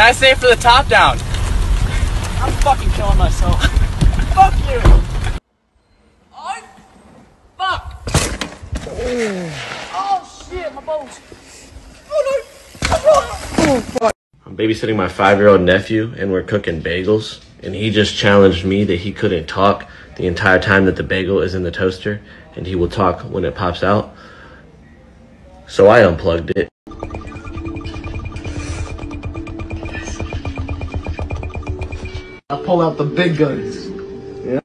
Nice name for the top down. I'm fucking killing myself. Fuck you. Oh, fuck. Oh shit, my bones. Oh, I'm babysitting my five year old nephew and we're cooking bagels. And he just challenged me that he couldn't talk the entire time that the bagel is in the toaster and he will talk when it pops out. So I unplugged it. I pull out the big guns. Yeah.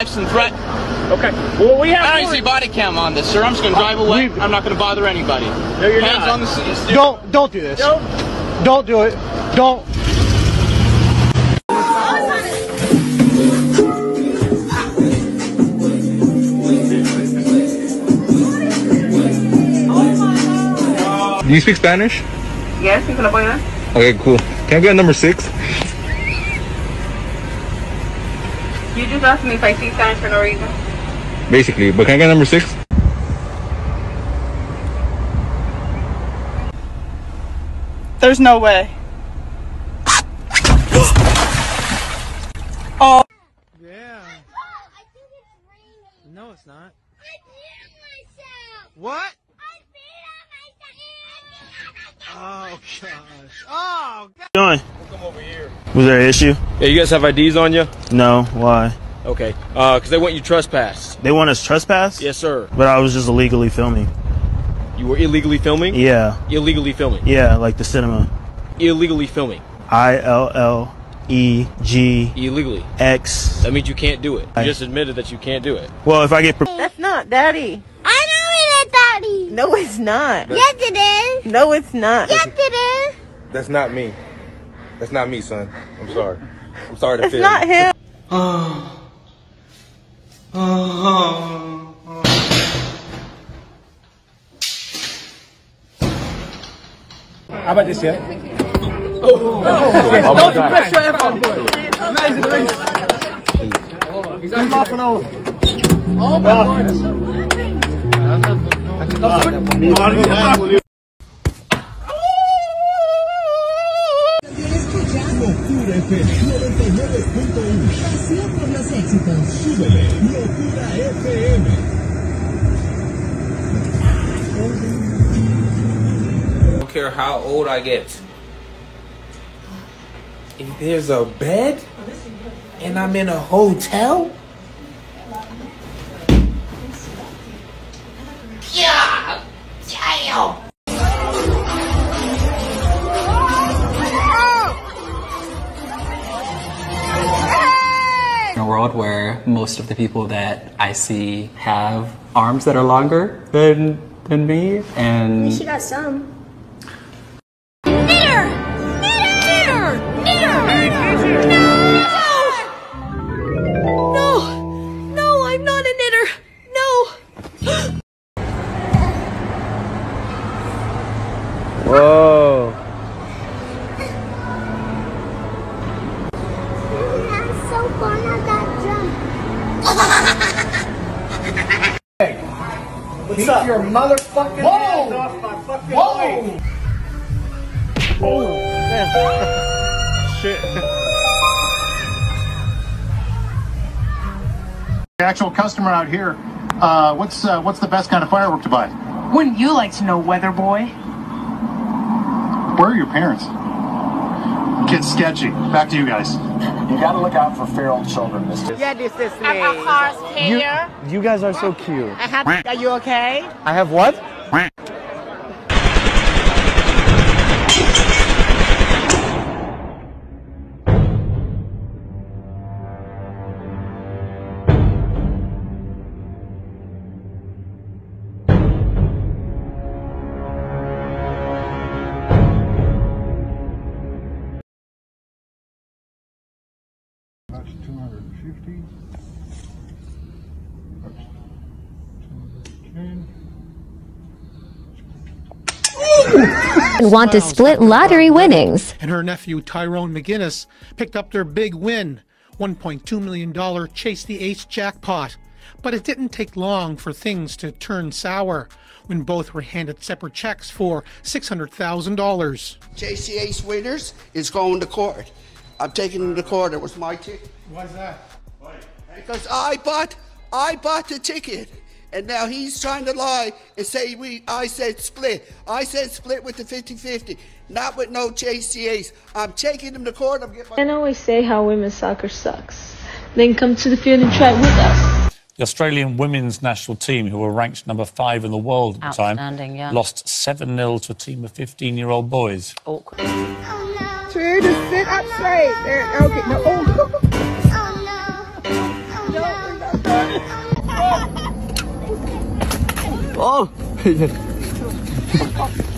Action threat. Okay. Well, we have. I don't see body cam on this, sir. I'm just gonna drive away. I'm not gonna bother anybody. No, you're Hands not. on the seat. Don't don't do this. Don't. Don't do it. Don't. You speak Spanish? Yes, ¿en qué lo puedo ayudar? Okay, cool. Can I get number six? You just asked me if I speak Spanish for no reason. Basically, but can I get number six? There's no way. Oh. Yeah. No, it's not. I damn myself. What? Oh gosh. Oh god. doing? Was there an issue? Yeah, you guys have IDs on you? No. Why? Okay. Uh, because they want you trespass. They want us trespass? Yes, sir. But I was just illegally filming. You were illegally filming? Yeah. Illegally filming. Yeah, like the cinema. Illegally filming. I L L E G Illegally. X. That means you can't do it. You I- just admitted that you can't do it. Well, if I get. Pre- That's not daddy. I know it is, Daddy. No, it's not. Yes, it is. No, it's not. Yes, it is. That's not me. That's not me, son. I'm sorry. I'm sorry to feel. It's not him. How about this, yeah? Don't care how old I get. If there's a bed and I'm in a hotel, in a world where most of the people that I see have arms that are longer than than me and She got some. Knitter! Knitter! Knitter! No! No! No, I'm not a knitter. No. Whoa. Jump. What's up? your motherfucking hands off my fucking Whoa! Shit. actual customer out here, uh, what's uh, what's the best kind of firework to buy? Wouldn't you like to know, weather boy? Where are your parents? Gets sketchy. Back to you guys. You gotta look out for feral children, mister. Yeah, this is me. You, you guys are so cute. Are you okay? I have what? That's 250. That's 210. want to split lottery winnings. and her nephew Tyrone McGinnis picked up their big win $1.2 million Chase the Ace jackpot. But it didn't take long for things to turn sour when both were handed separate checks for $600,000. JC Ace winners is going to court. I'm taking him to court. It was my ticket. Why's that? Because I bought, I bought the ticket, and now he's trying to lie and say we. I said split. I said split with the 50-50, not with no JC Ace. I'm taking him to court. I'm getting my. And always say how women's soccer sucks. Then come to the field and try with us. The Australian women's national team, who were ranked number five in the world at the time, yeah. lost 7 0 to a team of 15 year old boys. Awkward. True, just sit up straight. There, okay, no. Oh. Oh!